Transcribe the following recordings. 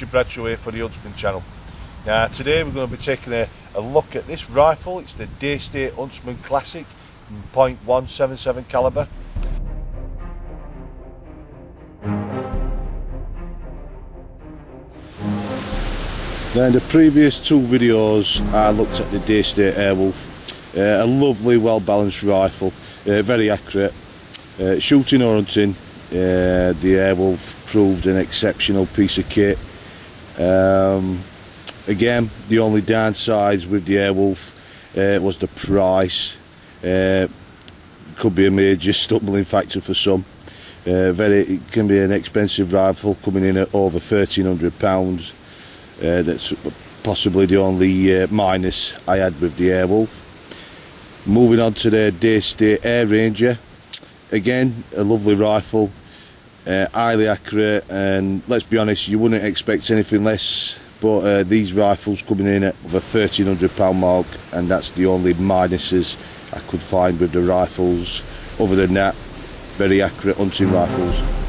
Richard Bradshaw here for the Huntsman channel. Now today we're going to be taking a, a look at this rifle. It's the Daystate Huntsman Classic .177 caliber. Now in the previous two videos I looked at the Daystate Airwolf. Uh, a lovely well balanced rifle, uh, very accurate. Uh, shooting or hunting, uh, the Airwolf proved an exceptional piece of kit. Um, again, the only downsides with the Airwolf uh, was the price. Uh, could be a major stumbling factor for some. Uh, very, it can be an expensive rifle coming in at over £1,300. Uh, that's possibly the only uh, minus I had with the Airwolf. Moving on to the Daystate Air Ranger. Again, a lovely rifle uh, highly accurate and let's be honest you wouldn't expect anything less but uh, these rifles coming in at the 1300 pound mark and that's the only minuses I could find with the rifles. Other than that very accurate hunting rifles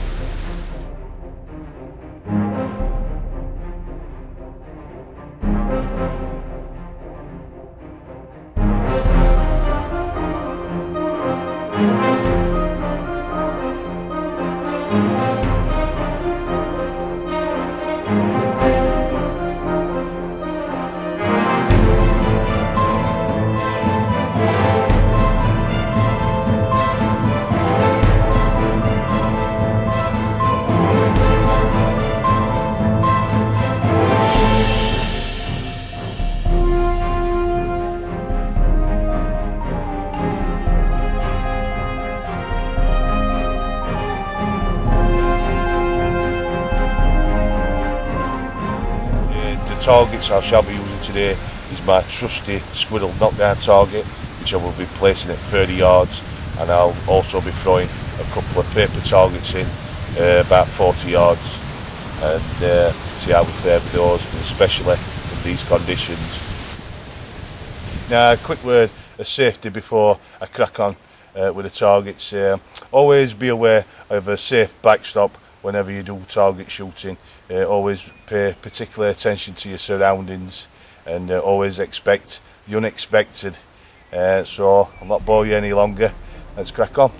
targets I shall be using today is my trusty squirrel knockdown target which I will be placing at 30 yards and I'll also be throwing a couple of paper targets in uh, about 40 yards and uh, see how we fare with those especially in these conditions. Now a quick word of safety before I crack on uh, with the targets. Uh, always be aware of a safe backstop whenever you do target shooting, uh, always pay particular attention to your surroundings and uh, always expect the unexpected. Uh, so I'll not bore you any longer, let's crack on.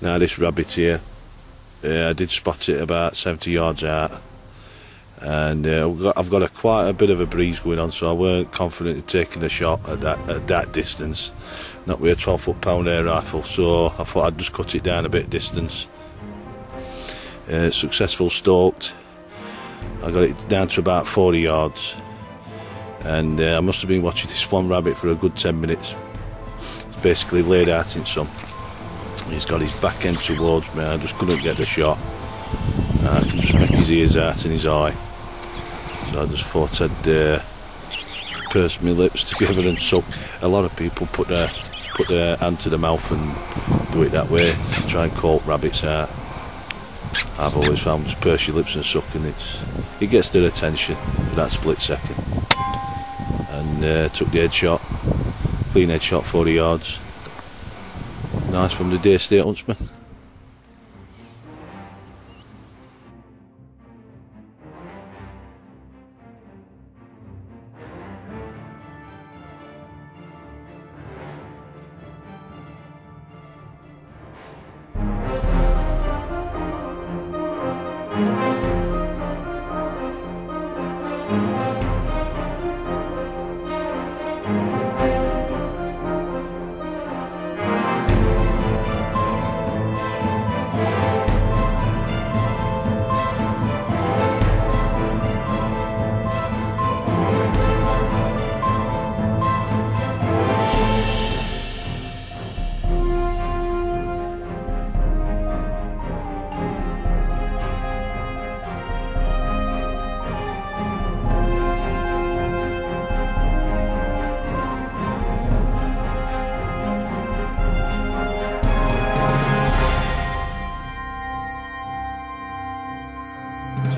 Now this rabbit here, uh, I did spot it about 70 yards out. And uh, I've, got, a quite a bit of a breeze going on so I weren't confident in taking a shot at that, at that distance. Not with a 12 foot pound air rifle so I thought I'd just cut it down a bit distance. Uh, successful stalked I got it down to about 40 yards. And uh, I must have been watching this one rabbit for a good 10 minutes basically laid out in some he's got his back end towards me I just couldn't get the shot I can just make his ears out and his eye so I just thought I'd uh, purse my lips together and suck. A lot of people put their put their hand to the mouth and do it that way, try and call rabbits out. I've always found just purse your lips and suck and it's it gets their attention for that split second. And uh, took the headshot, clean headshot 40 yards. Nice from the Daystate Huntsman.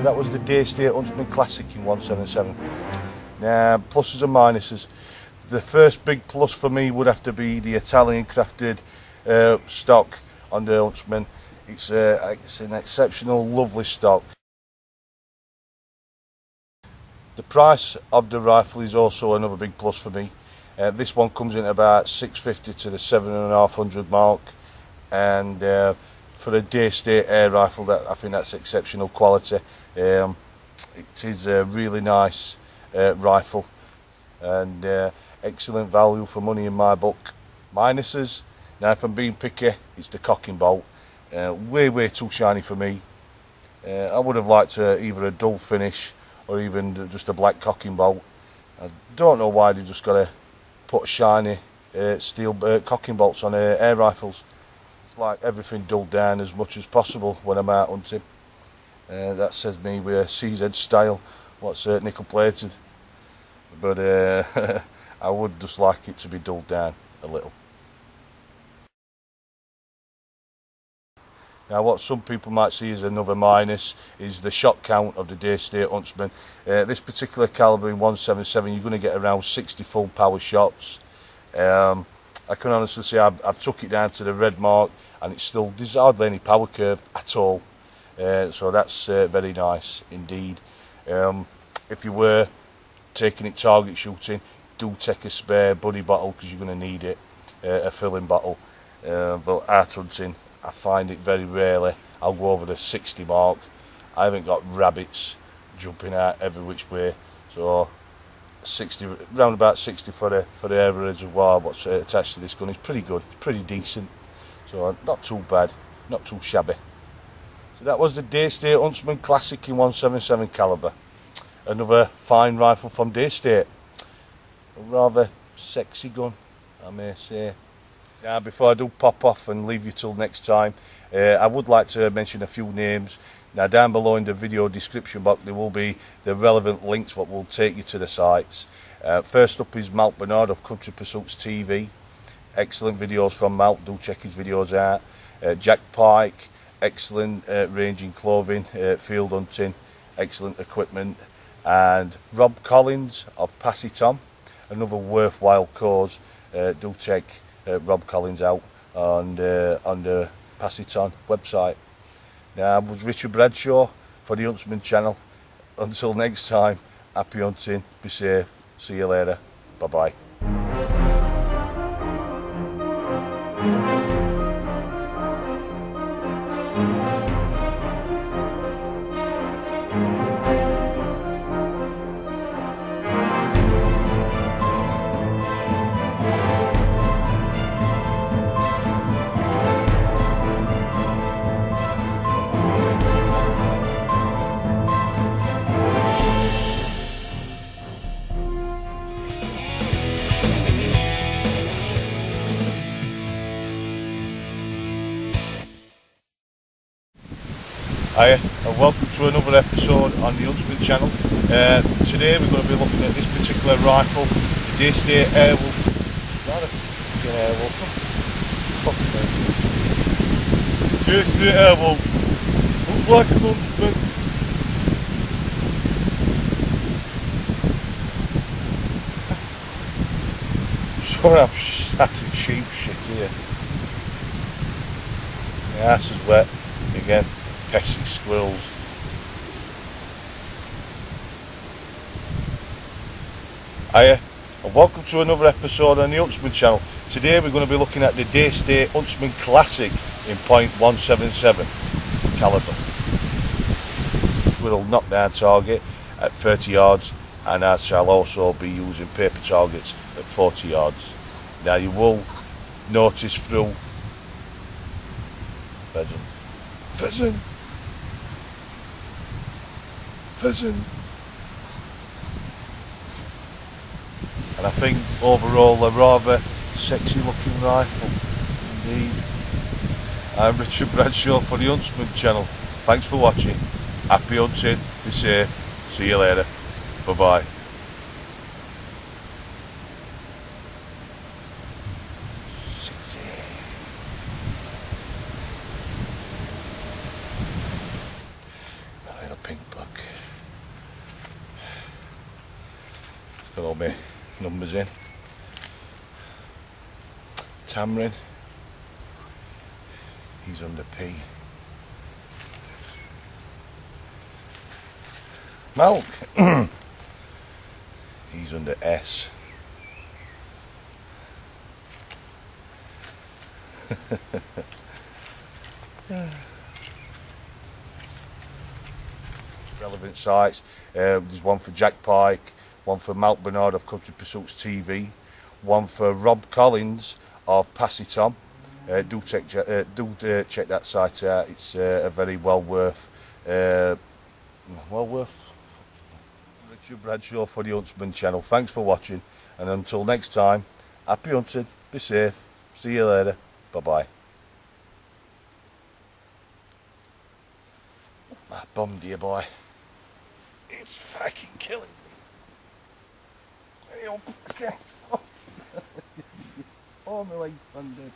That was the Daystate Huntsman Classic in 177. Now, pluses and minuses. The first big plus for me would have to be the Italian crafted uh, stock on the Huntsman. It's, uh, it's an exceptional, lovely stock. The price of the rifle is also another big plus for me. Uh, this one comes in about 650 to the 7,500 mark and uh, for a Daystate air rifle that I think that's exceptional quality. Um, it is a really nice uh, rifle and uh, excellent value for money in my book. Minuses now if I'm being picky it's the cocking bolt. Uh, way way too shiny for me. Uh, I would have liked either a dull finish or even just a black cocking bolt. I don't know why they just got to put shiny uh, steel uh, cocking bolts on air rifles like everything dulled down as much as possible when I'm out hunting. Uh, that says me with a CZ style, what's uh, nickel plated. But uh, I would just like it to be dulled down a little. Now what some people might see as another minus is the shot count of the Daystate Huntsman. Uh, this particular calibre in 177 you're going to get around 60 full power shots. Um, I can honestly say I've, I've took it down to the red mark and it's still, there's hardly any power curve at all. Uh, so that's uh, very nice indeed. Um, if you were taking it target shooting, do take a spare buddy bottle because you're going to need it, uh, a filling bottle. Uh, but art hunting, I find it very rarely. I'll go over the 60 mark. I haven't got rabbits jumping out every which way. So 60 round about 60 for the for the air reservoir what's uh, attached to this gun. Is pretty good pretty decent. So uh, not too bad not too shabby. So that was the Daystate Huntsman Classic in 177 caliber another fine rifle from Daystate. A rather sexy gun I may say. Now before I do pop off and leave you till next time uh, I would like to mention a few names now down below in the video description box there will be the relevant links what will take you to the sites. Uh, first up is Malt Bernard of Country Pursuits TV. Excellent videos from Malt, do check his videos out. Uh, Jack Pyke, excellent uh, ranging clothing, uh, field hunting, excellent equipment. And Rob Collins of Pass It On, another worthwhile cause. Uh, do check Rob Collins out on, on the Pass It On website. Now, I'm Richard Bradshaw for the Huntsman channel. Until next time, happy hunting, be safe, see you later, bye bye. Hiya and welcome to another episode on the Huntsman channel. Uh, today we're going to be looking at this particular rifle, the Daystate Airwolf. That a fucking Airwolf? Fucking hell. Daystate Airwolf. Looks like a Huntsman. Sorry I'm sat in sheep shit here. My ass is wet again pesky squirrels. Hiya, and welcome to another episode on the Huntsman channel. Today we're going to be looking at the Day Daystate Huntsman Classic in .177 caliber. We'll knock down target at 30 yards and I shall also be using paper targets at 40 yards. Now you will notice through pheasant, pheasant, pheasant. And I think overall a rather sexy looking rifle indeed. I'm Richard Bradshaw for the Huntsman channel. Thanks for watching. Happy hunting, be safe, see you later. Bye bye. A little pink book. Got all my numbers in. Tamrin. He's under P. Malk. He's under S. relevant sites. Uh, there's one for Jack Pyke, one for Malk Bernard of Country Pursuits TV, one for Rob Collins of Pass It On. Uh, do check uh, do uh, check that site out. It's uh, a very well worth uh, well worth. Richard Bradshaw for the Huntsman channel. Thanks for watching, and until next time, happy hunting. Be safe. See you later. Bye bye. My bum, dear boy. It's fucking killing me. Oh, oh, my leg, I'm dead.